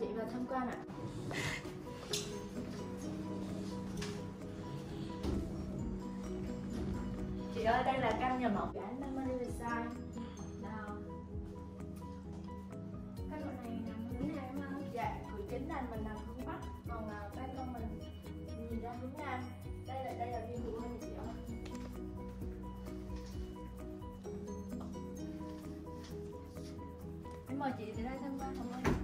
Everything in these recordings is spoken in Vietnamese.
mời chị vào tham quan ạ. Chị ơi, đây là căn nhà mẫu của anh Harmony Design Nào. Căn hộ này nằm hướng nam em? Dạ, cửa chính là mình nằm hướng Bắc Còn uh, ban công mình nhìn ra hướng Nam. Đây là đây là view của mình chị ơi Em mời chị đến đây tham quan không ơi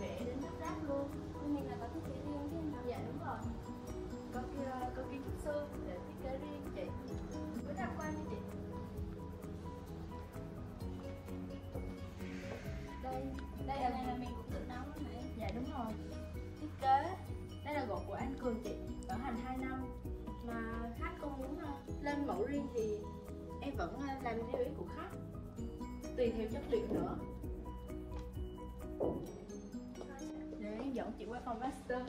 vẽ đến lắp ráp luôn. Bên mình là có thiết kế riêng chứ. Dạ đúng rồi. Có, kia- có kiến trúc sư để thiết kế riêng chị. Cứ tham quan đi chị. Đây, đây là này là mình cũng tự nấu lúc nãy Dạ đúng rồi. Thiết kế. Đây là gỗ của anh Cường chị. Bảo hành 2 năm. Mà khách có muốn uh, lên mẫu riêng thì Em vẫn uh, làm theo ý của khách. Tùy theo chất liệu nữa dẫn chị qua phòng master.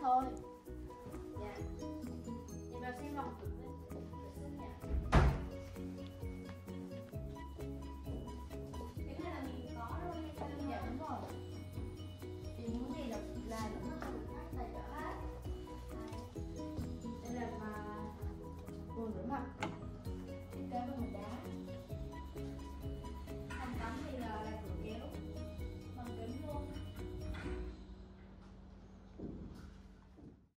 thôi